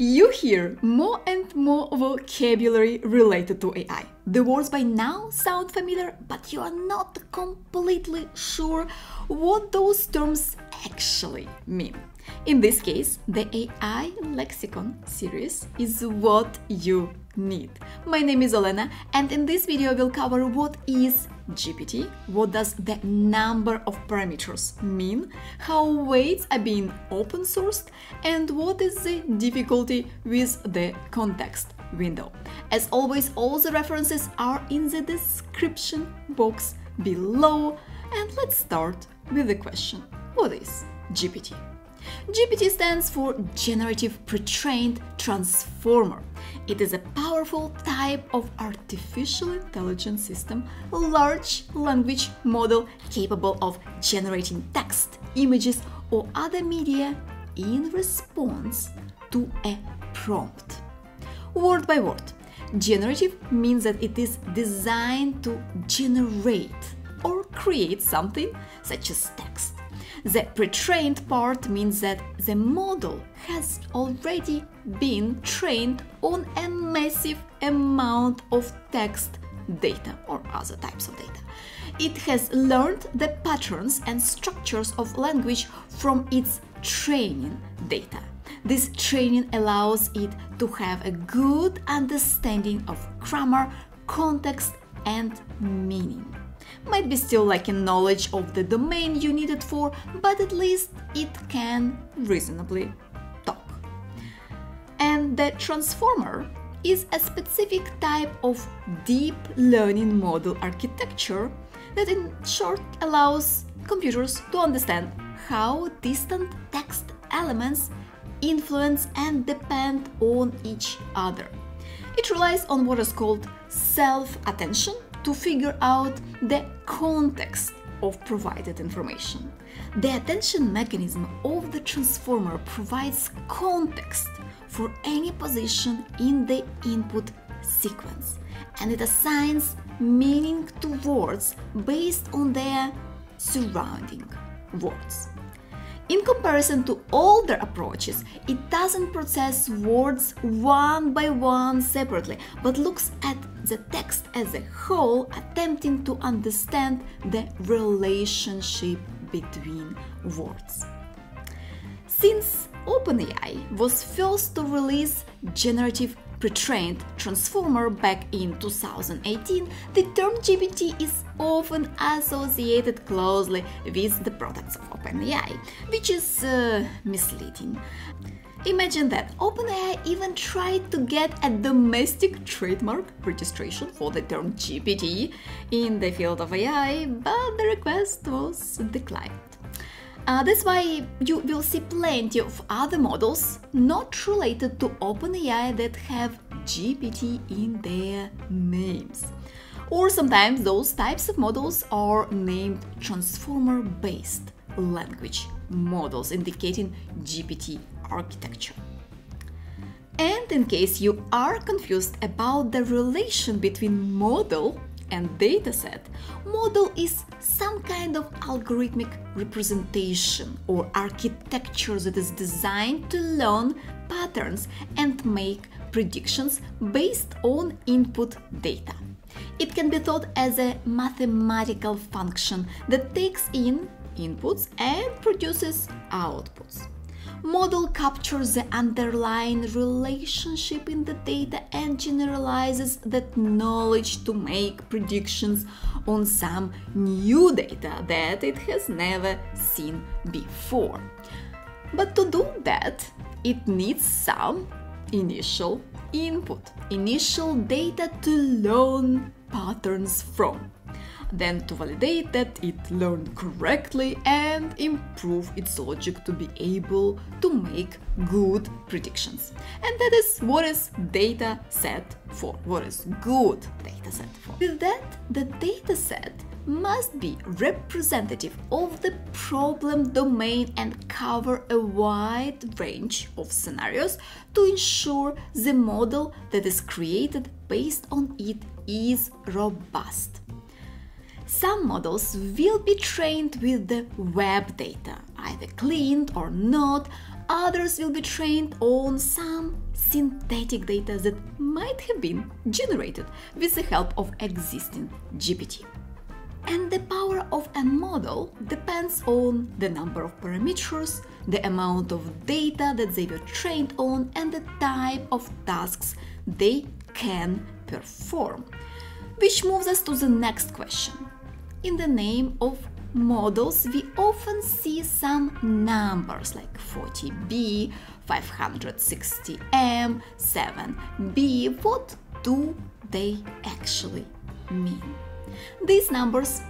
You hear more and more vocabulary related to AI. The words by now sound familiar, but you are not completely sure what those terms actually mean. In this case, the AI Lexicon series is what you need. My name is Olena, and in this video we'll cover what is GPT, what does the number of parameters mean, how weights are being open sourced, and what is the difficulty with the context window. As always, all the references are in the description box below, and let's start with the question, what is GPT? GPT stands for Generative Pre-trained Transformer. It is a powerful type of artificial intelligence system, large language model capable of generating text, images, or other media in response to a prompt. Word by word, generative means that it is designed to generate or create something such as text the pre-trained part means that the model has already been trained on a massive amount of text data or other types of data. It has learned the patterns and structures of language from its training data. This training allows it to have a good understanding of grammar, context, and meaning might be still lacking knowledge of the domain you need it for, but at least it can reasonably talk. And the transformer is a specific type of deep learning model architecture that in short allows computers to understand how distant text elements influence and depend on each other. It relies on what is called self-attention to figure out the context of provided information. The attention mechanism of the transformer provides context for any position in the input sequence and it assigns meaning to words based on their surrounding words. In comparison to older approaches, it doesn't process words one by one separately, but looks at the text as a whole, attempting to understand the relationship between words. Since OpenAI was first to release generative pre-trained transformer back in 2018, the term GPT is often associated closely with the products of OpenAI, which is uh, misleading. Imagine that OpenAI even tried to get a domestic trademark registration for the term GPT in the field of AI, but the request was declined. Uh, that's why you will see plenty of other models not related to OpenAI that have GPT in their names. Or sometimes those types of models are named transformer based language models, indicating GPT architecture. And in case you are confused about the relation between model and dataset, model is some kind of algorithmic representation or architecture that is designed to learn patterns and make predictions based on input data. It can be thought as a mathematical function that takes in inputs and produces outputs model captures the underlying relationship in the data and generalizes that knowledge to make predictions on some new data that it has never seen before. But to do that, it needs some initial input, initial data to learn patterns from then to validate that it learned correctly and improve its logic to be able to make good predictions. And that is what is data set for, what is good data set for. With that, the data set must be representative of the problem domain and cover a wide range of scenarios to ensure the model that is created based on it is robust. Some models will be trained with the web data, either cleaned or not. Others will be trained on some synthetic data that might have been generated with the help of existing GPT. And the power of a model depends on the number of parameters, the amount of data that they were trained on, and the type of tasks they can perform. Which moves us to the next question. In the name of models, we often see some numbers like 40B, 560M, 7B. What do they actually mean? These numbers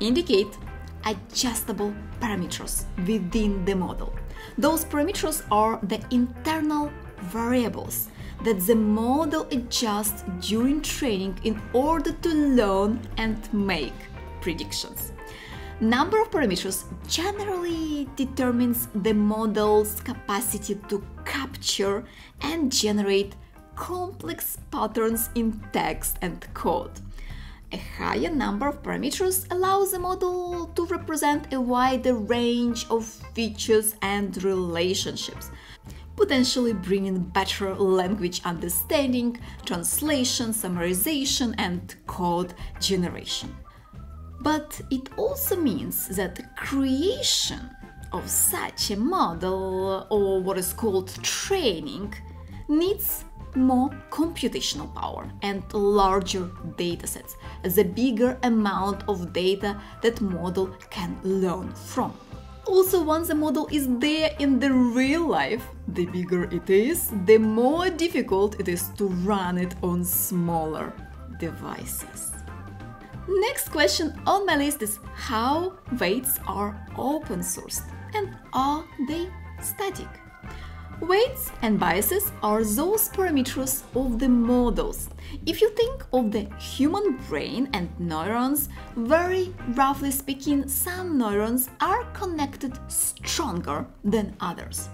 indicate adjustable parameters within the model. Those parameters are the internal variables that the model adjusts during training in order to learn and make predictions. Number of parameters generally determines the model's capacity to capture and generate complex patterns in text and code. A higher number of parameters allows the model to represent a wider range of features and relationships, potentially bringing better language understanding, translation, summarization, and code generation. But it also means that the creation of such a model, or what is called training, needs more computational power and larger datasets, as a bigger amount of data that model can learn from. Also, once the model is there in the real life, the bigger it is, the more difficult it is to run it on smaller devices. Next question on my list is how weights are open sourced and are they static? Weights and biases are those parameters of the models. If you think of the human brain and neurons, very roughly speaking, some neurons are connected stronger than others.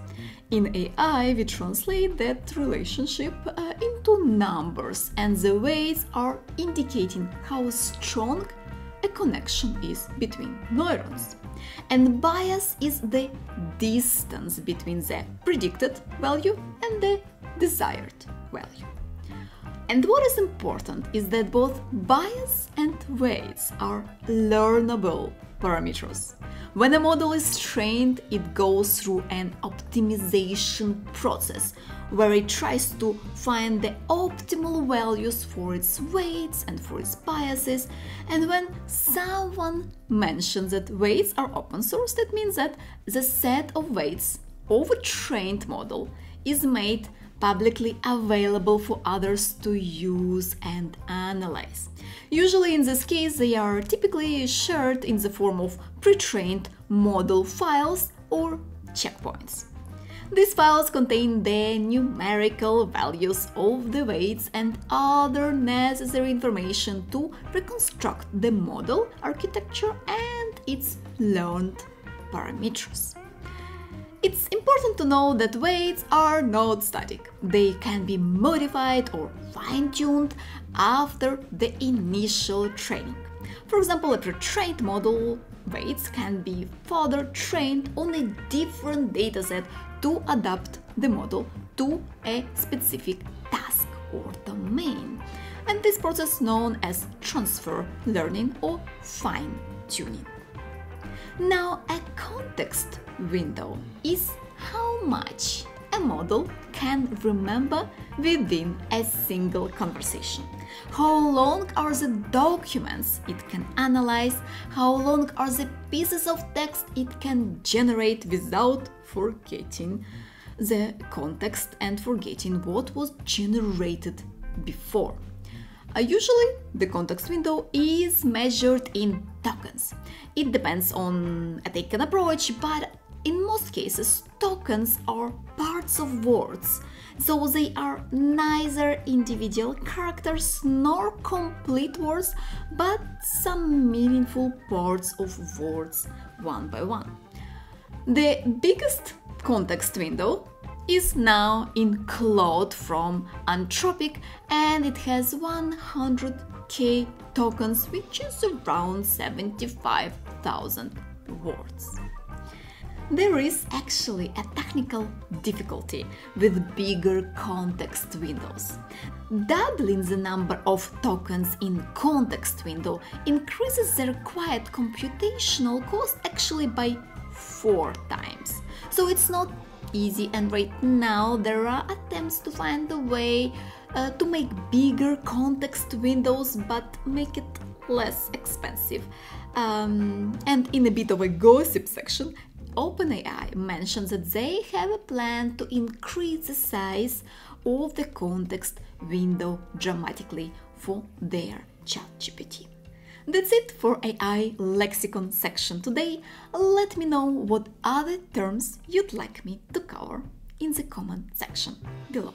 In AI, we translate that relationship uh, into numbers, and the weights are indicating how strong a connection is between neurons. And bias is the distance between the predicted value and the desired value. And what is important is that both bias and weights are learnable parameters. When a model is trained, it goes through an optimization process where it tries to find the optimal values for its weights and for its biases. And when someone mentions that weights are open source, that means that the set of weights of a trained model is made publicly available for others to use and analyze. Usually, in this case, they are typically shared in the form of pre trained model files or checkpoints. These files contain the numerical values of the weights and other necessary information to reconstruct the model architecture and its learned parameters. It's important to know that weights are not static. They can be modified or fine-tuned after the initial training. For example, a pre-trained model weights can be further trained on a different dataset to adapt the model to a specific task or domain. And this process is known as transfer learning or fine tuning. Now, a context window is how much a model can remember within a single conversation. How long are the documents it can analyze? How long are the pieces of text it can generate without forgetting the context and forgetting what was generated before? Uh, usually, the context window is measured in tokens. It depends on a taken approach, but in most cases, tokens are parts of words, so they are neither individual characters nor complete words, but some meaningful parts of words one by one. The biggest context window is now in Claude from Anthropic and it has 100k tokens, which is around 75,000 words. There is actually a technical difficulty with bigger context windows. Doubling the number of tokens in context window increases the required computational cost actually by four times. So it's not easy and right now there are attempts to find a way uh, to make bigger context windows but make it less expensive. Um, and in a bit of a gossip section, OpenAI mentions that they have a plan to increase the size of the context window dramatically for their ChatGPT. That's it for AI lexicon section today. Let me know what other terms you'd like me to cover in the comment section below.